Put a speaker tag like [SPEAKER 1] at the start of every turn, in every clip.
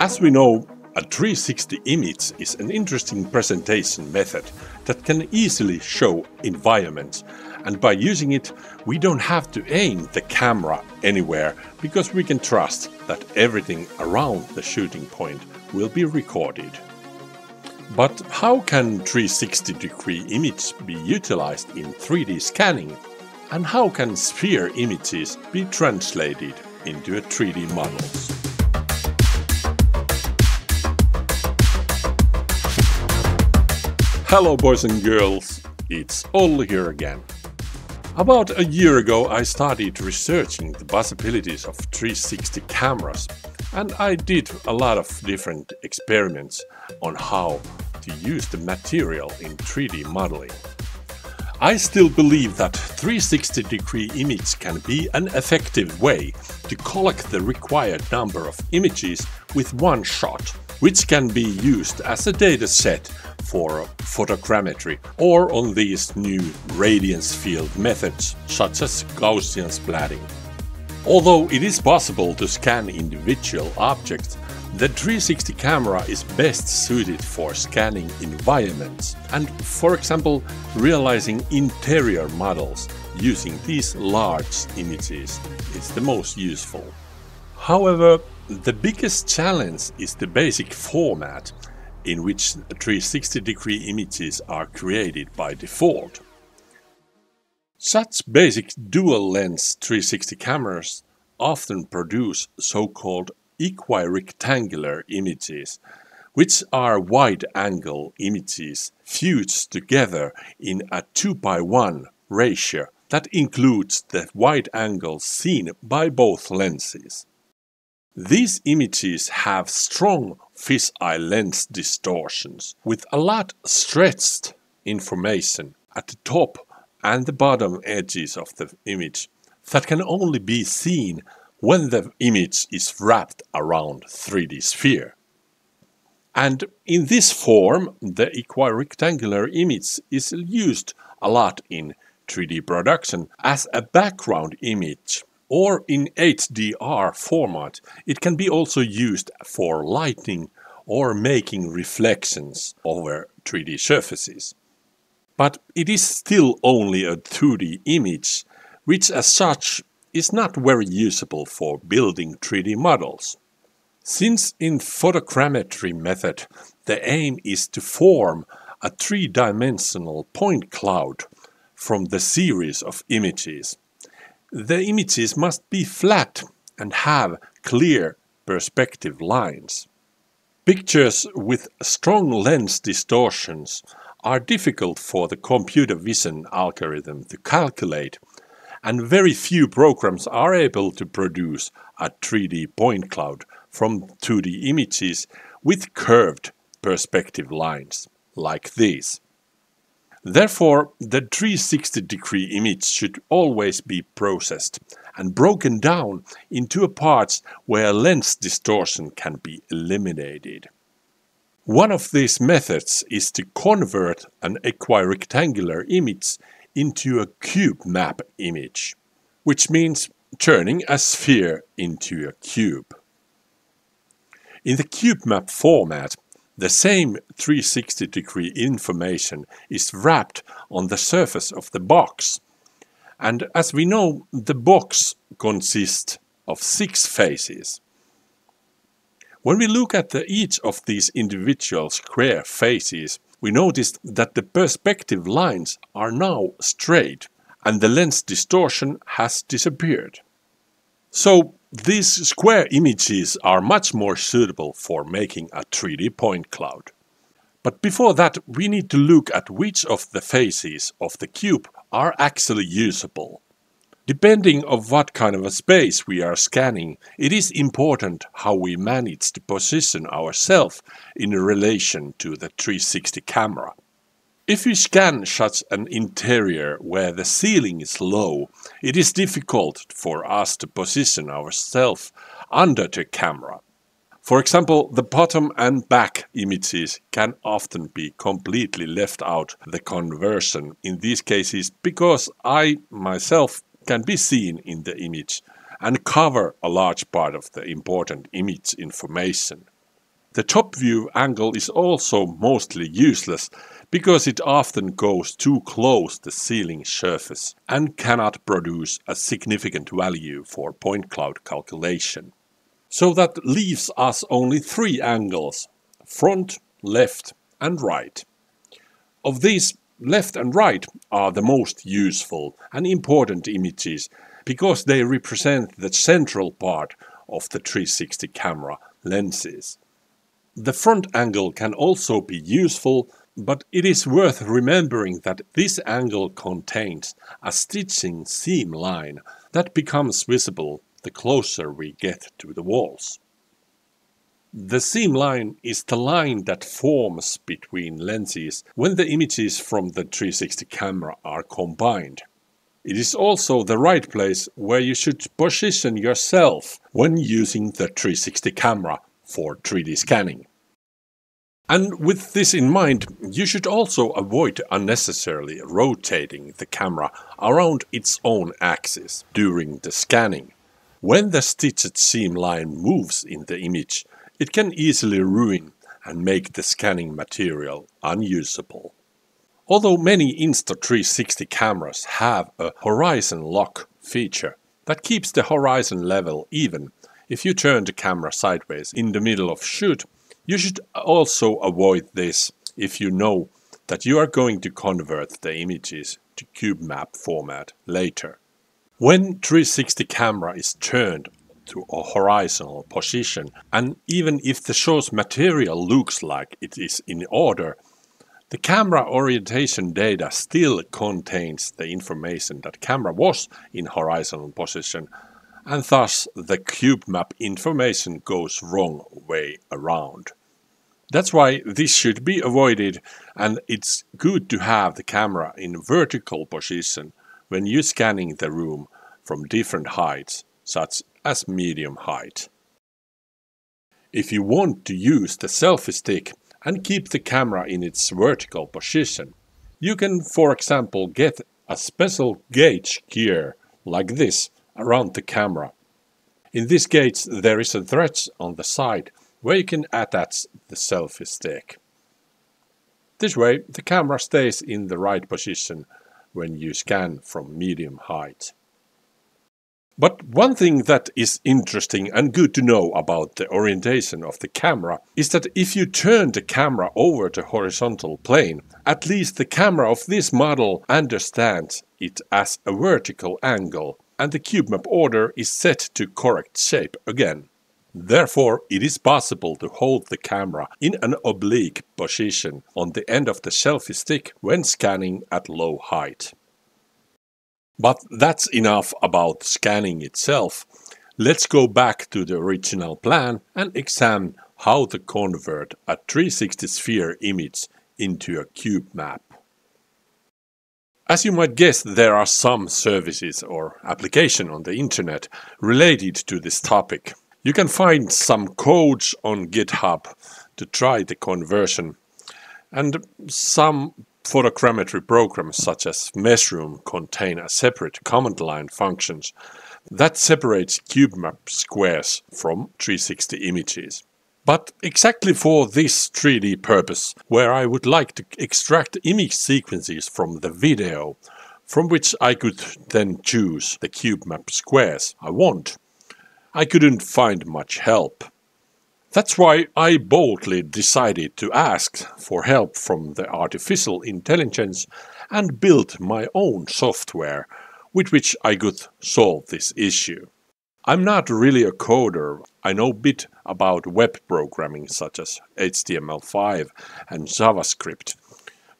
[SPEAKER 1] As we know, a 360 image is an interesting presentation method that can easily show environments and by using it we don't have to aim the camera anywhere because we can trust that everything around the shooting point will be recorded. But how can 360 degree image be utilized in 3D scanning? And how can sphere images be translated into a 3D models? Hello boys and girls, it's Olli here again. About a year ago I started researching the possibilities of 360 cameras and I did a lot of different experiments on how to use the material in 3D modeling. I still believe that 360 degree image can be an effective way to collect the required number of images with one shot, which can be used as a data set for photogrammetry or on these new radiance field methods such as Gaussian splatting. Although it is possible to scan individual objects, the 360 camera is best suited for scanning environments and, for example, realizing interior models using these large images is the most useful. However, the biggest challenge is the basic format in which 360 degree images are created by default. Such basic dual lens 360 cameras often produce so-called equirectangular images, which are wide-angle images fused together in a 2 by 1 ratio that includes the wide angles seen by both lenses. These images have strong fisheye lens distortions with a lot stretched information at the top and the bottom edges of the image that can only be seen when the image is wrapped around 3D sphere. And in this form, the equirectangular image is used a lot in 3D production as a background image or in HDR format. It can be also used for lighting or making reflections over 3D surfaces. But it is still only a 2D image, which as such is not very usable for building 3D models. Since in photogrammetry method the aim is to form a three-dimensional point cloud from the series of images, the images must be flat and have clear perspective lines. Pictures with strong lens distortions are difficult for the computer vision algorithm to calculate and very few programs are able to produce a 3D point cloud from 2D images with curved perspective lines, like these. Therefore, the 360 degree image should always be processed and broken down into parts where lens distortion can be eliminated. One of these methods is to convert an equirectangular image into a cube map image, which means turning a sphere into a cube. In the cube map format, the same 360 degree information is wrapped on the surface of the box. And as we know, the box consists of six faces. When we look at the, each of these individual square faces, we noticed that the perspective lines are now straight and the lens distortion has disappeared. So these square images are much more suitable for making a 3D point cloud. But before that we need to look at which of the faces of the cube are actually usable. Depending on what kind of a space we are scanning, it is important how we manage to position ourselves in relation to the 360 camera. If we scan such an interior where the ceiling is low, it is difficult for us to position ourselves under the camera. For example, the bottom and back images can often be completely left out the conversion in these cases because I myself can be seen in the image and cover a large part of the important image information. The top view angle is also mostly useless because it often goes too close to the ceiling surface and cannot produce a significant value for point cloud calculation. So that leaves us only three angles, front, left and right. Of these, left and right are the most useful and important images because they represent the central part of the 360 camera lenses. The front angle can also be useful, but it is worth remembering that this angle contains a stitching seam line that becomes visible the closer we get to the walls. The seam line is the line that forms between lenses when the images from the 360 camera are combined. It is also the right place where you should position yourself when using the 360 camera for 3D scanning. And with this in mind, you should also avoid unnecessarily rotating the camera around its own axis during the scanning. When the stitched seam line moves in the image, it can easily ruin and make the scanning material unusable. Although many Insta360 cameras have a horizon lock feature that keeps the horizon level even if you turn the camera sideways in the middle of shoot, you should also avoid this if you know that you are going to convert the images to CubeMap format later. When 360 camera is turned to a horizontal position and even if the source material looks like it is in order, the camera orientation data still contains the information that camera was in horizontal position and thus the cube map information goes wrong way around. That's why this should be avoided and it's good to have the camera in vertical position when you're scanning the room from different heights, such as medium height. If you want to use the selfie stick and keep the camera in its vertical position, you can for example get a special gauge gear like this around the camera. In this gauge there is a thread on the side where you can attach the selfie stick. This way the camera stays in the right position when you scan from medium height. But one thing that is interesting and good to know about the orientation of the camera is that if you turn the camera over the horizontal plane, at least the camera of this model understands it as a vertical angle and the CubeMap order is set to correct shape again. Therefore, it is possible to hold the camera in an oblique position on the end of the selfie stick when scanning at low height. But that's enough about scanning itself. Let's go back to the original plan and examine how to convert a 360 sphere image into a cube map. As you might guess, there are some services or application on the internet related to this topic. You can find some codes on GitHub to try the conversion and some photogrammetry programs such as Meshroom contain a separate command line functions that separates CubeMap squares from 360 images. But exactly for this 3D purpose, where I would like to extract image sequences from the video, from which I could then choose the cube map squares I want, I couldn't find much help. That's why I boldly decided to ask for help from the artificial intelligence and build my own software with which I could solve this issue. I'm not really a coder. I know a bit about web programming such as HTML5 and JavaScript.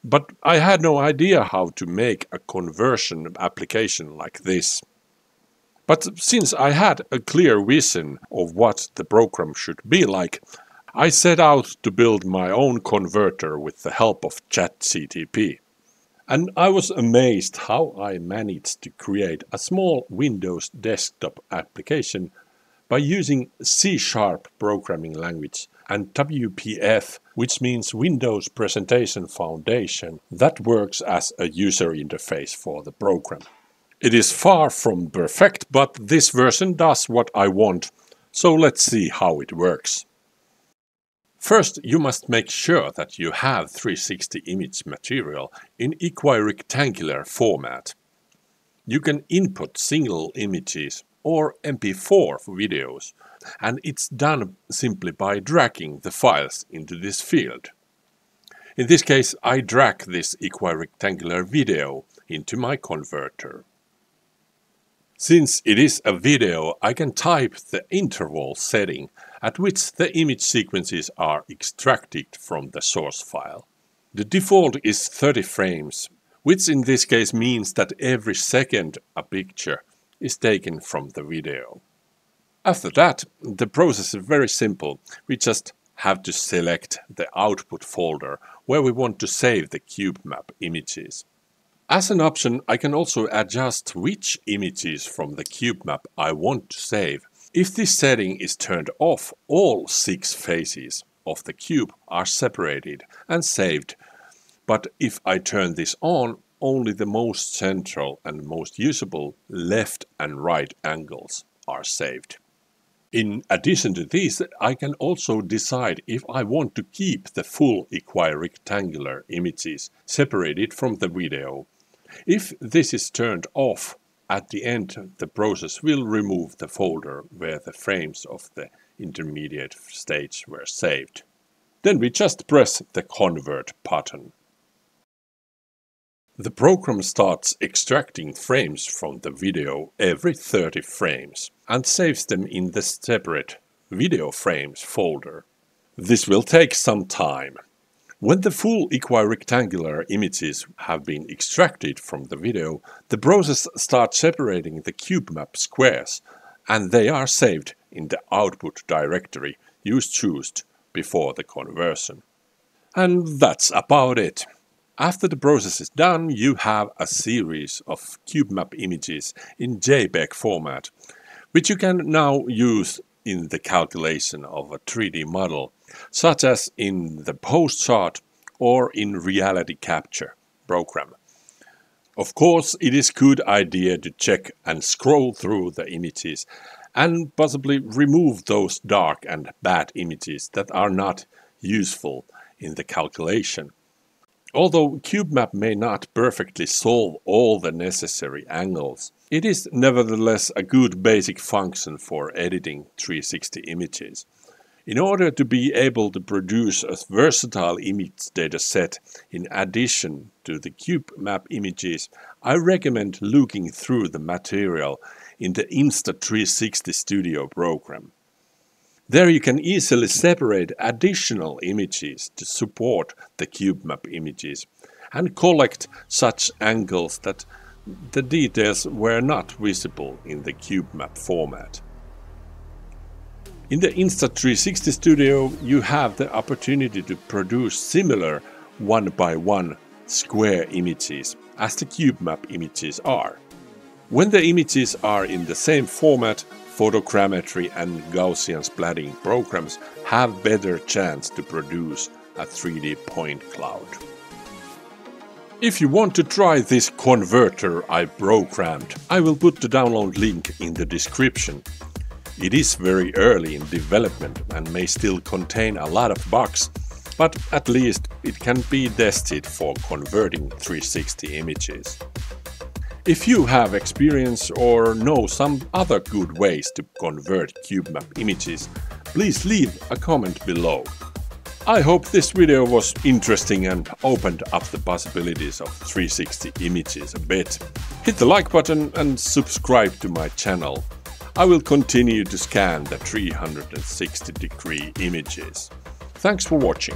[SPEAKER 1] But I had no idea how to make a conversion application like this. But since I had a clear vision of what the program should be like, I set out to build my own converter with the help of ChatGPT. And I was amazed how I managed to create a small Windows desktop application by using C-sharp programming language and WPF, which means Windows Presentation Foundation, that works as a user interface for the program. It is far from perfect, but this version does what I want, so let's see how it works. First, you must make sure that you have 360 image material in equirectangular format. You can input single images or MP4 videos, and it's done simply by dragging the files into this field. In this case, I drag this equirectangular video into my converter. Since it is a video, I can type the interval setting at which the image sequences are extracted from the source file. The default is 30 frames, which in this case means that every second a picture is taken from the video. After that, the process is very simple. We just have to select the output folder where we want to save the cube map images. As an option, I can also adjust which images from the cube map I want to save. If this setting is turned off, all six faces of the cube are separated and saved. But if I turn this on, only the most central and most usable left and right angles are saved. In addition to these, I can also decide if I want to keep the full equirectangular images separated from the video if this is turned off, at the end the process will remove the folder where the frames of the intermediate stage were saved. Then we just press the Convert button. The program starts extracting frames from the video every 30 frames and saves them in the separate Video Frames folder. This will take some time. When the full equirectangular images have been extracted from the video, the process starts separating the cube map squares, and they are saved in the output directory you chose before the conversion. And that's about it. After the process is done, you have a series of CubeMap images in JPEG format, which you can now use in the calculation of a 3D model such as in the Postshot or in reality capture program. Of course, it is good idea to check and scroll through the images and possibly remove those dark and bad images that are not useful in the calculation. Although CubeMap may not perfectly solve all the necessary angles, it is nevertheless a good basic function for editing 360 images. In order to be able to produce a versatile image dataset in addition to the CubeMap images, I recommend looking through the material in the Insta360 Studio program. There you can easily separate additional images to support the cube map images and collect such angles that the details were not visible in the cube map format. In the Insta360 Studio, you have the opportunity to produce similar one by one square images as the cube map images are. When the images are in the same format, photogrammetry and Gaussian splatting programs have better chance to produce a 3D point cloud. If you want to try this converter I programmed, I will put the download link in the description it is very early in development and may still contain a lot of bugs, but at least it can be tested for converting 360 images. If you have experience or know some other good ways to convert CubeMap images, please leave a comment below. I hope this video was interesting and opened up the possibilities of 360 images a bit. Hit the like button and subscribe to my channel I will continue to scan the 360 degree images. Thanks for watching.